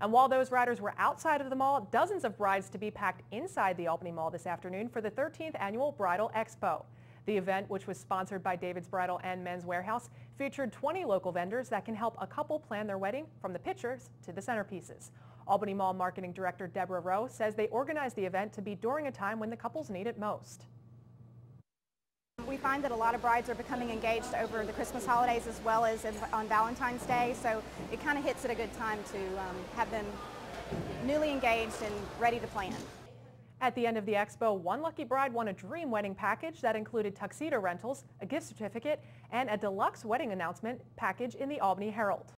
And while those riders were outside of the mall, dozens of brides to be packed inside the Albany Mall this afternoon for the 13th annual Bridal Expo. The event, which was sponsored by David's Bridal and Men's Wearhouse, featured 20 local vendors that can help a couple plan their wedding from the pictures to the centerpieces. Albany Mall Marketing Director Deborah Rowe says they organized the event to be during a time when the couples need it most. We find that a lot of brides are becoming engaged over the Christmas holidays as well as on Valentine's Day, so it kind of hits at a good time to um, have them newly engaged and ready to plan. At the end of the expo, one lucky bride won a dream wedding package that included tuxedo rentals, a gift certificate, and a deluxe wedding announcement package in the Albany Herald.